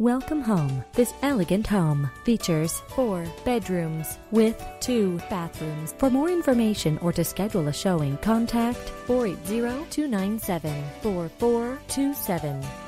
Welcome home. This elegant home features four bedrooms with two bathrooms. For more information or to schedule a showing, contact 480 297 4427.